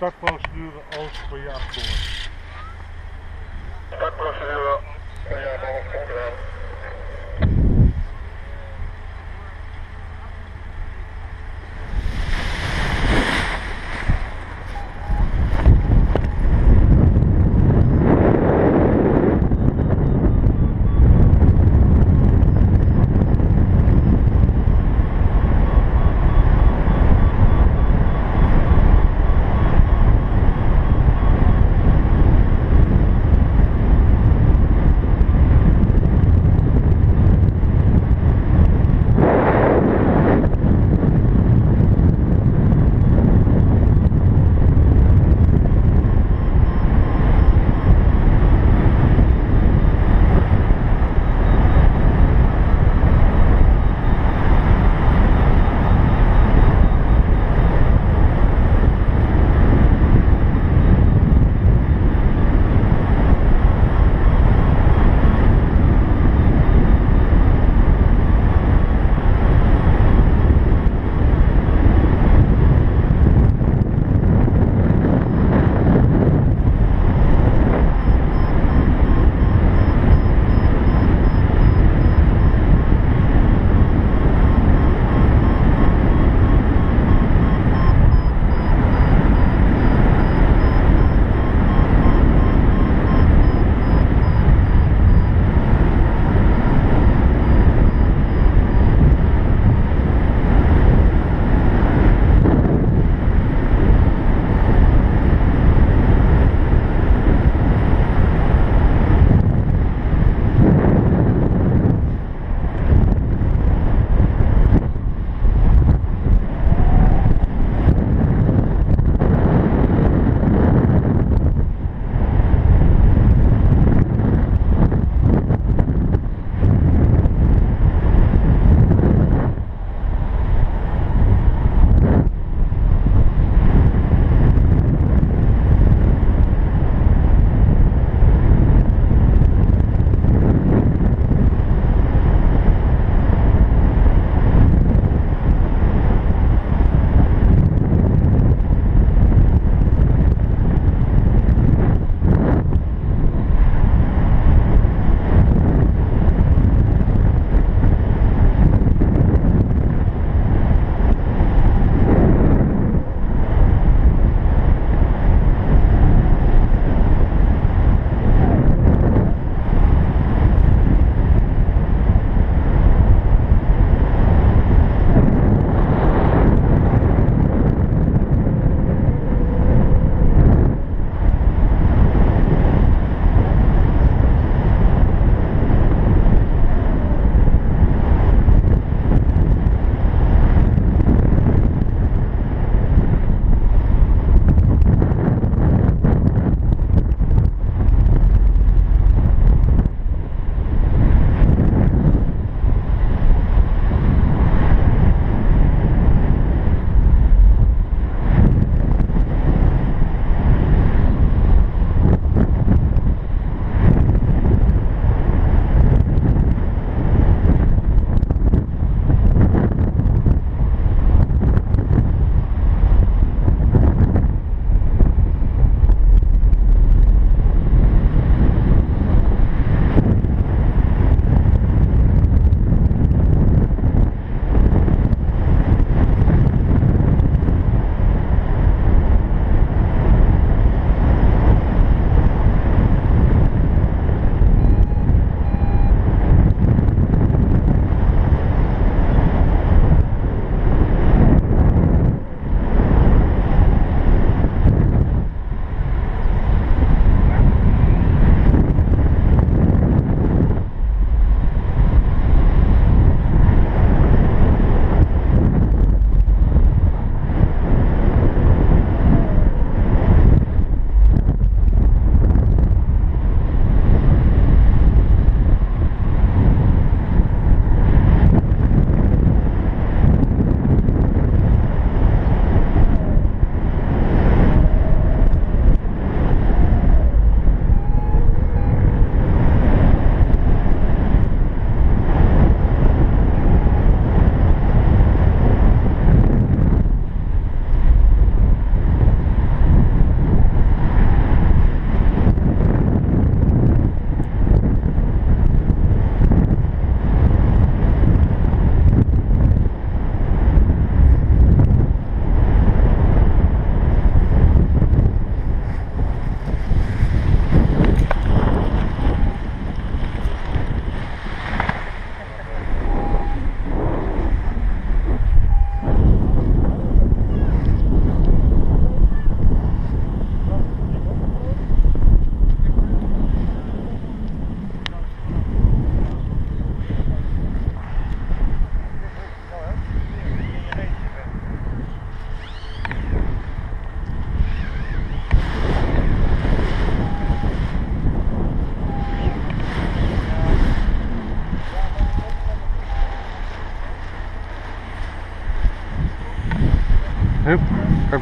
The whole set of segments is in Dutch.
Startprocedure Oost voor je afkomen. Startprocedure. Ja, alles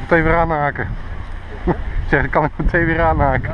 meteen weer aanhaken? zeg, dan kan ik meteen weer aanhaken.